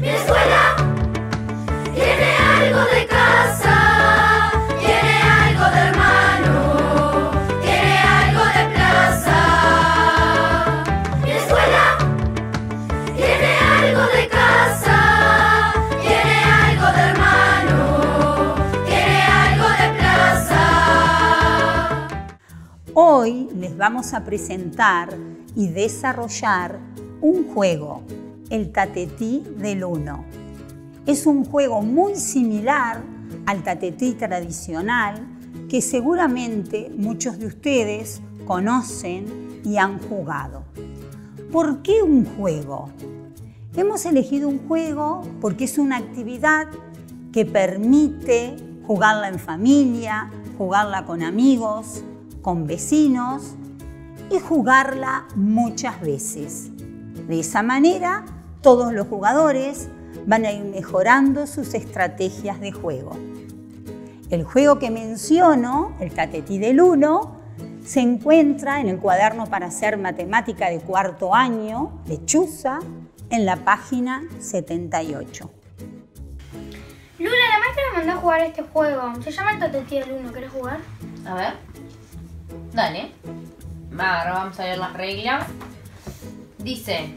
Mi escuela tiene algo de casa, tiene algo de hermano, tiene algo de plaza. Mi escuela tiene algo de casa, tiene algo de hermano, tiene algo de plaza. Hoy les vamos a presentar y desarrollar un juego, el tatetí del uno. Es un juego muy similar al tatetí tradicional que seguramente muchos de ustedes conocen y han jugado. ¿Por qué un juego? Hemos elegido un juego porque es una actividad que permite jugarla en familia, jugarla con amigos, con vecinos y jugarla muchas veces. De esa manera, todos los jugadores van a ir mejorando sus estrategias de juego. El juego que menciono, el tatetí del 1, se encuentra en el cuaderno para hacer matemática de cuarto año de Chuza en la página 78. Luna, la maestra me mandó a jugar este juego. Se llama el Tatetí del 1. ¿Querés jugar? A ver. Dale. Ahora vamos a ver las reglas. Dice,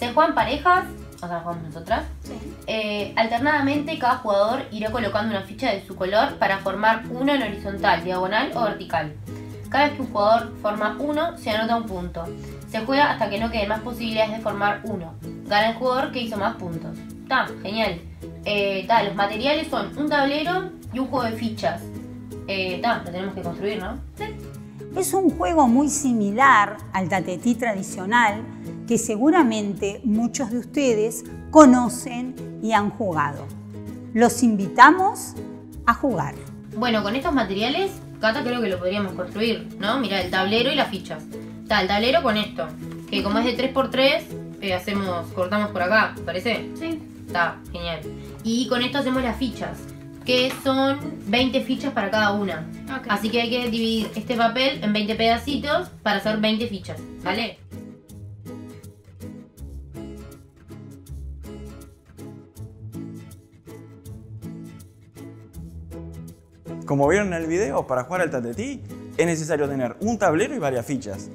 se juegan parejas, o sea, jugamos nosotras. Sí. Eh, alternadamente, cada jugador irá colocando una ficha de su color para formar uno en horizontal, diagonal o vertical. Cada vez que un jugador forma uno, se anota un punto. Se juega hasta que no queden más posibilidades de formar uno. Gana el jugador que hizo más puntos. Está, genial. Eh, ta, los materiales son un tablero y un juego de fichas. Eh, ta, lo tenemos que construir, ¿no? Es un juego muy similar al tatetí tradicional que seguramente muchos de ustedes conocen y han jugado. Los invitamos a jugar. Bueno, con estos materiales, Cata creo que lo podríamos construir, ¿no? Mira, el tablero y las fichas. Está el tablero con esto, que como es de 3x3, eh, hacemos, cortamos por acá, ¿te parece? Sí. Está, genial. Y con esto hacemos las fichas, que son 20 fichas para cada una. Así que hay que dividir este papel en 20 pedacitos para hacer 20 fichas, ¿vale? Como vieron en el video, para jugar al tatetí es necesario tener un tablero y varias fichas.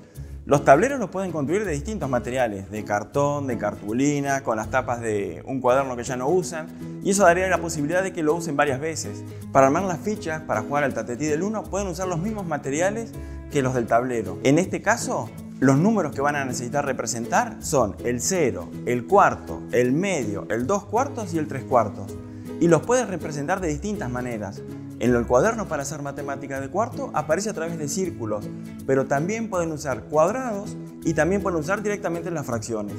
Los tableros los pueden construir de distintos materiales, de cartón, de cartulina, con las tapas de un cuaderno que ya no usan, y eso daría la posibilidad de que lo usen varias veces. Para armar las fichas, para jugar al tatetí del 1, pueden usar los mismos materiales que los del tablero. En este caso, los números que van a necesitar representar son el 0, el cuarto, el medio, el 2 cuartos y el 3 cuartos. Y los puedes representar de distintas maneras. En el cuaderno para hacer matemática de cuarto aparece a través de círculos, pero también pueden usar cuadrados y también pueden usar directamente las fracciones.